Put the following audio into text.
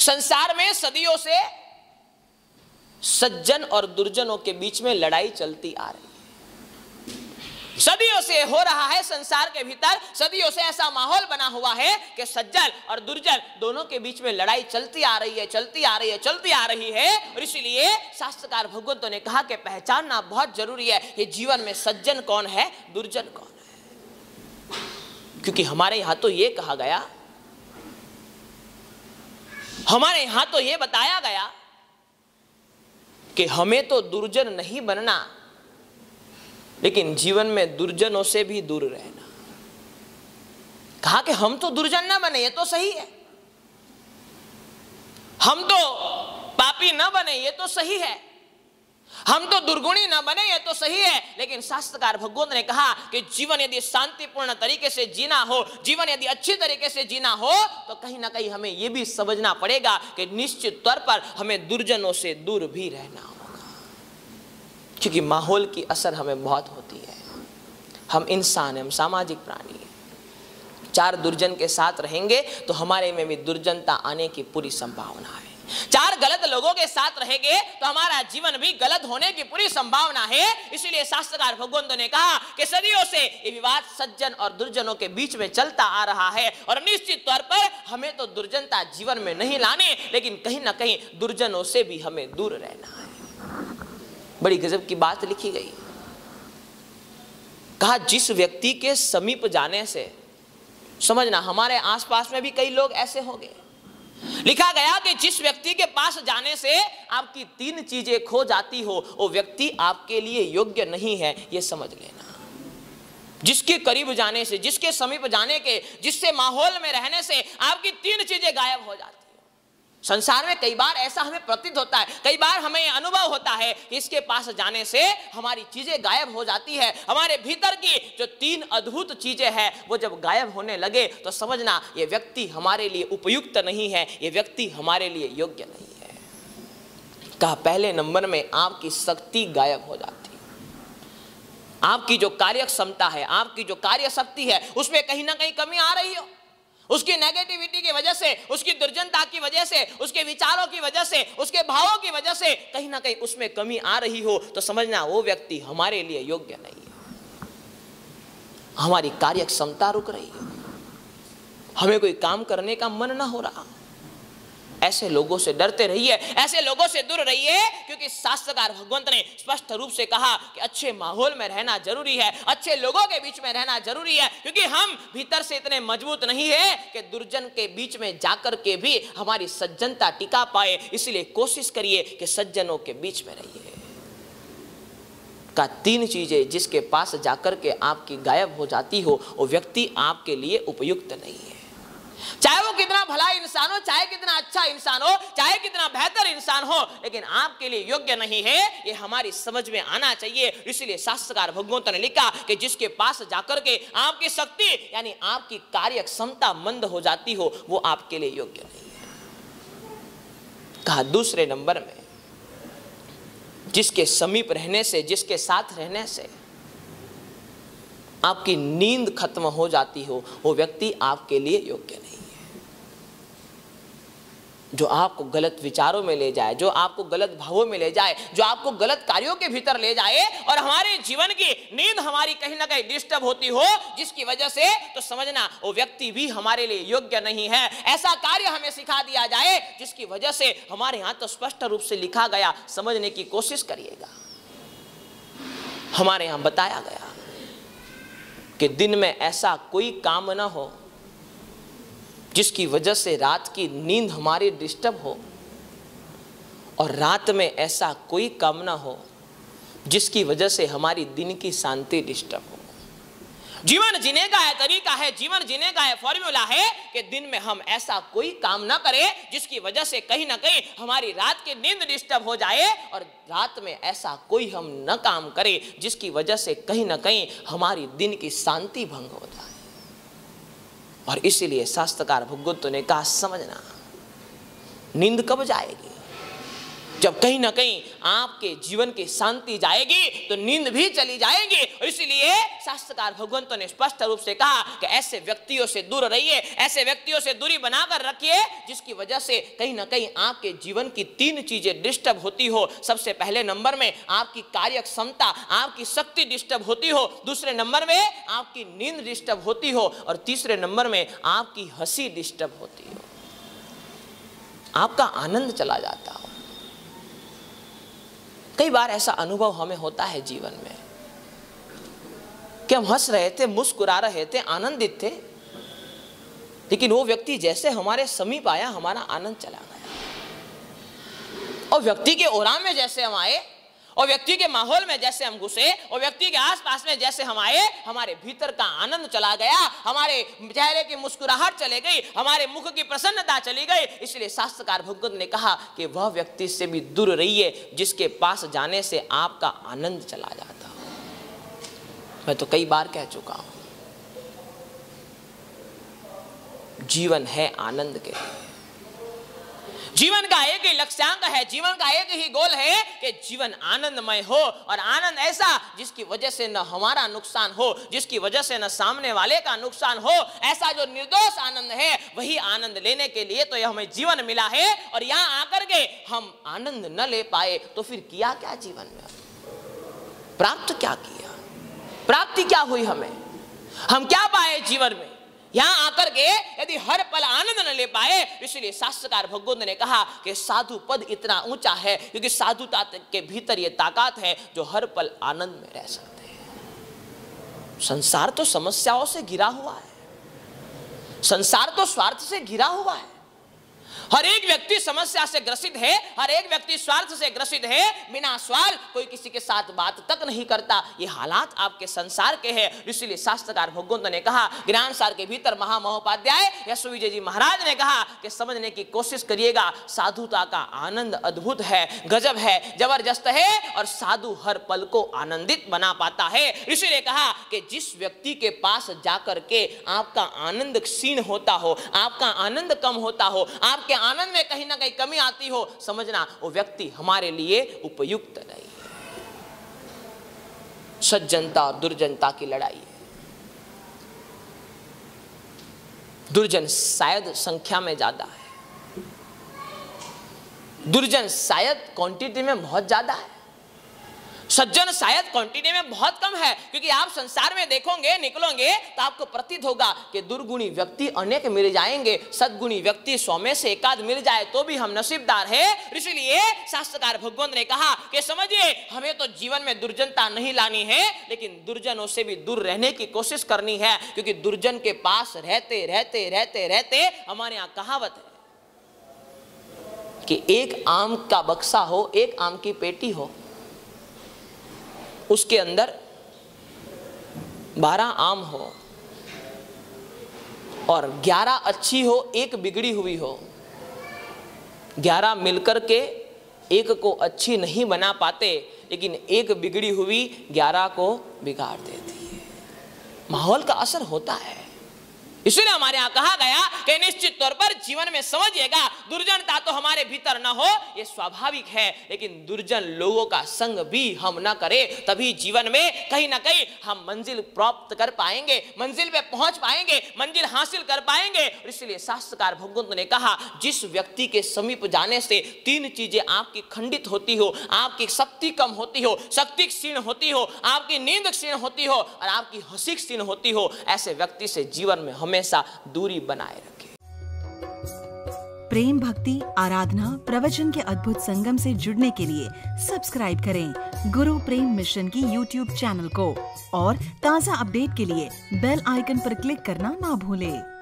संसार में सदियों से सज्जन और दुर्जनों के बीच में लड़ाई चलती आ रही है। सदियों से हो रहा है संसार के भीतर, सदियों से ऐसा माहौल बना हुआ है कि सज्जन और दुर्जन दोनों के बीच में लड़ाई चलती आ रही है, चलती आ रही है, चलती आ रही है। और इसीलिए शास्त्रकार भगवंतों ने कहा कि पहचानना बहुत ज़रूरी है कि जीवन में सज्जन कौन है, दुर्जन कौन है? क्योंकि हमारे यहाँ तो ये कहा गया हमारे यहाँ तो यह बताया गया कि हमें तो दुर्जन नहीं बनना, लेकिन जीवन में दुर्जनों से भी दूर रहना। कहा कि हम तो दुर्जन ना बने, ये तो सही है। हम तो पापी ना बने, ये तो सही है। हम तो दुर्गुणी ना बने, ये तो सही है। लेकिन शास्त्रकार भगवंत ने कहा कि जीवन यदि शांतिपूर्ण तरीके से जीना हो, जीवन यदि अच्छी तरीके से जीना हो तो कहीं ना कहीं हमें यह भी समझना पड़ेगा कि निश्चित तौर पर हमें दुर्जनों से दूर भी रहना होगा। क्योंकि माहौल की असर हमें बहुत होती है। हम इंसान हैं, हम सामाजिक प्राणी हैं। चार दुर्जन के साथ रहेंगे तो हमारे में भी दुर्जनता आने की पूरी संभावना है। चार गलत लोगों के साथ रहेंगे तो हमारा जीवन भी गलत होने की पूरी संभावना है। इसीलिए शास्त्रकार भगवंत ने कहा कि सदियों से ये विवाद सज्जन और दुर्जनों के बीच में चलता आ रहा है और निश्चित तौर पर हमें तो दुर्जनता जीवन में नहीं लाने, लेकिन कहीं ना कहीं दुर्जनों से भी हमें दूर रहना है। बड़ी गजब की बात लिखी गई कहा, जिस व्यक्ति के समीप जाने से, समझना, हमारे आसपास में भी कई लोग ऐसे होंगे। लिखा गया कि जिस व्यक्ति के पास जाने से आपकी तीन चीज़ें खो जाती हो, वो व्यक्ति आपके लिए योग्य नहीं है, ये समझ लेना। जिसके करीब जाने से, जिसके समीप जाने के, जिससे माहौल में रहने से आपकी तीन चीज़ें गायब हो जाती संसार में कई बार ऐसा हमें प्रतीत होता है, कई बार हमें अनुभव होता है कि इसके पास जाने से हमारी चीज़ें गायब हो जाती है। हमारे भीतर की जो तीन अद्भुत चीज़ें हैं, वो जब गायब होने लगे तो समझना ये व्यक्ति हमारे लिए उपयुक्त नहीं है, ये व्यक्ति हमारे लिए योग्य नहीं है। कहा, पहले नंबर में आपकी शक्ति गायब हो जाती। आपकी जो कार्य क्षमता है, आपकी जो कार्य शक्ति है, उसमें कहीं ना कहीं कमी आ रही हो। उसकी नेगेटिविटी की वजह से, उसकी दुर्जनता की वजह से, उसके विचारों की वजह से, उसके भावों की वजह से कहीं ना कहीं उसमें कमी आ रही हो तो समझना वो व्यक्ति हमारे लिए योग्य नहीं है। हमारी कार्य क्षमता रुक रही है। हमें कोई काम करने का मन ना हो रहा। ऐसे लोगों से डरते रहिए, ऐसे लोगों से दूर रहिए, क्योंकि शास्त्रकार भगवंत ने स्पष्ट रूप से कहा कि अच्छे माहौल में रहना ज़रूरी है, अच्छे लोगों के बीच में रहना ज़रूरी है, क्योंकि हम भीतर से इतने मज़बूत नहीं है कि दुर्जन के बीच में जाकर के भी हमारी सज्जनता टिका पाए। इसलिए कोशिश करिए कि सज्जनों के बीच में रहिए। का तीन चीज़ें जिसके पास जाकर के आपकी गायब हो जाती हो, वो व्यक्ति आपके लिए उपयुक्त नहीं है। चाहे वो कितना भला इंसान हो, चाहे कितना अच्छा इंसान हो, चाहे कितना बेहतर इंसान हो, लेकिन आपके लिए योग्य नहीं है। ये हमारी समझ में आना चाहिए। इसलिए शास्त्रकार भगवंत ने लिखा कि जिसके पास जाकर के आपकी शक्ति, यानी आपकी कार्य क्षमता मंद हो जाती हो, वो आपके लिए योग्य नहीं है। कहा दूसरे नंबर में, जिसके समीप रहने से, जिसके साथ रहने से आपकी नींद खत्म हो जाती हो, वो व्यक्ति आपके लिए योग्य नहीं है। जो आपको गलत विचारों में ले जाए, जो आपको गलत भावों में ले जाए, जो आपको गलत कार्यों के भीतर ले जाए और हमारे जीवन की नींद हमारी कहीं ना कहीं डिस्टर्ब होती हो, जिसकी वजह से तो समझना, वो व्यक्ति भी हमारे लिए योग्य नहीं है। ऐसा कार्य हमें सिखा दिया जाए, जिसकी वजह से हमारे यहाँ तो स्पष्ट रूप से लिखा गया, समझने की कोशिश करिएगा। हमारे यहाँ बताया गया। कि दिन में ऐसा कोई काम ना हो, जिसकी वजह से रात की नींद हमारी डिस्टर्ब हो, और रात में ऐसा कोई काम ना हो, जिसकी वजह से हमारी दिन की शांति डिस्टर्ब हो। जीवन जीने का है, तरीका है, जीवन जीने का है फॉर्मूला है कि दिन में हम ऐसा कोई काम ना करें, जिसकी वजह से कहीं ना कहीं हमारी रात की नींद डिस्टर्ब हो जाए और रात में ऐसा कोई हम न काम करें, जिसकी वजह से कहीं ना कहीं हमारी दिन की शांति भंग हो जाए। और इसीलिए शास्त्रकार भगवत ने कहा, समझना, नींद कब जाएगी? जब कहीं ना कहीं आपके जीवन की शांति जाएगी तो नींद भी चली जाएगी। इसलिए शास्त्रकार भगवंतों ने स्पष्ट रूप से कहा कि ऐसे व्यक्तियों से दूर रहिए, ऐसे व्यक्तियों से दूरी बनाकर रखिए, जिसकी वजह से कहीं ना कहीं आपके जीवन की तीन चीज़ें डिस्टर्ब होती हो। सबसे पहले नंबर में आपकी कार्य क्षमता आपकी शक्ति डिस्टर्ब होती हो। दूसरे नंबर में आपकी नींद डिस्टर्ब होती हो। और तीसरे नंबर में आपकी हँसी डिस्टर्ब होती हो। आपका आनंद चला जाता हो। कई बार ऐसा अनुभव हमें होता है जीवन में कि हम हंस रहे थे, मुस्कुरा रहे थे, आनंदित थे, लेकिन वो व्यक्ति जैसे हमारे समीप आया, हमारा आनंद चला गया। और व्यक्ति के ओरा में जैसे हम आए और व्यक्ति के माहौल में जैसे हम घुसे, और व्यक्ति के आसपास में जैसे हम आए, हमारे भीतर का आनंद चला गया, हमारे चेहरे की मुस्कुराहट चले गई, हमारे मुख की प्रसन्नता चली गई। इसलिए शास्त्रकार भगवत ने कहा कि वह व्यक्ति से भी दूर रहिए, जिसके पास जाने से आपका आनंद चला जाता। मैं तो कई बार कह चुका हूँ, जीवन है आनंद के। लिए जीवन का एक ही लक्ष्यांक है, जीवन का एक ही गोल है कि जीवन आनंदमय हो और आनंद ऐसा जिसकी वजह से न हमारा नुकसान हो, जिसकी वजह से न सामने वाले का नुकसान हो। ऐसा जो निर्दोष आनंद है, वही आनंद लेने के लिए तो यह हमें जीवन मिला है और यहाँ आकर के हम आनंद न ले पाए तो फिर किया क्या जीवन में? प्राप्त क्या किया? प्राप्ति क्या हुई हमें? हम क्या पाए जीवन में? यहाँ आकर के यदि हर पल आनंद न ले पाए, इसलिए शास्त्रकार भगवंत ने कहा कि साधु पद इतना ऊँचा है, क्योंकि साधुता के भीतर ये ताकत है जो हर पल आनंद में रह सकते हैं। संसार तो समस्याओं से घिरा हुआ है। संसार तो स्वार्थ से घिरा हुआ है। हर एक व्यक्ति समस्या से ग्रसित है, हर एक व्यक्ति स्वार्थ से ग्रसित है, बिना स्वार्थ कोई किसी के साथ बात तक नहीं करता। ये हालात आपके संसार के हैं। इसलिए शास्त्रकार भगवंत ने कहा, ज्ञान सार के भीतर महामहोपाध्याय यशो विजय जी महाराज ने कहा कि समझने की कोशिश करिएगा, साधुता का आनंद अद्भुत है, गजब है, ज़बरदस्त है और साधु हर पल को आनंदित बना पाता है। इसीलिए कहा कि जिस व्यक्ति के पास जाकर के आपका आनंद क्षीण होता हो, आपका आनंद कम होता हो, आपके आनंद में कहीं ना कहीं कमी आती हो, समझना, वो व्यक्ति हमारे लिए उपयुक्त नहीं है। सज्जनता और दुर्जनता की लड़ाई है। दुर्जन शायद संख्या में ज़्यादा है। दुर्जन शायद क्वांटिटी में बहुत ज़्यादा है। सज्जन शायद क्वांटिटी में बहुत कम है, क्योंकि आप संसार में देखोगे, निकलोगे तो आपको प्रतीत होगा कि दुर्गुणी व्यक्ति अनेक मिल जाएँगे, सदगुणी व्यक्ति सौ में से एकाध मिल जाए तो भी हम नसीबदार है। इसलिए शास्त्रकार भगवंत ने कहा कि समझिए, हमें तो जीवन में दुर्जनता नहीं लानी है, लेकिन दुर्जनों से भी दूर रहने की कोशिश करनी है, क्योंकि दुर्जन के पास रहते रहते रहते रहते हमारे यहाँ कहावत है कि एक आम का बक्सा हो, एक आम की पेटी हो उसके अंदर बारह आम हो और ग्यारह अच्छी हो, एक बिगड़ी हुई हो। ग्यारह मिलकर के एक को अच्छी नहीं बना पाते, लेकिन एक बिगड़ी हुई, ग्यारह को बिगाड़ देती है। माहौल का असर होता है। इसलिए हमारे यहाँ कहा गया कि निश्चित तौर पर जीवन में समझिएगा, दुर्जनता तो हमारे भीतर न हो यह स्वाभाविक है, लेकिन दुर्जन लोगों का संग भी हम न करें, तभी जीवन में कहीं ना कहीं हम मंजिल प्राप्त कर पाएँगे, मंजिल पे पहुँच पाएँगे, मंजिल हासिल कर पाएँगे। इसलिए शास्त्रकार भगवंत ने कहा, जिस व्यक्ति के समीप जाने से तीन चीज़ें आपकी खंडित होती हो, आपकी शक्ति कम होती हो, शक्ति क्षीण होती हो, आपकी नींद क्षीण होती हो, और आपकी हँसी क्षीण होती हो, ऐसे व्यक्ति से जीवन में हम हमेशा दूरी बनाए रखे प्रेम भक्ति, आराधना, प्रवचन के अद्भुत संगम से जुड़ने के लिए सब्सक्राइब करें गुरु प्रेम मिशन की यूट्यूब चैनल को और ताज़ा अपडेट के लिए बेल आइकन पर क्लिक करना ना भूलें।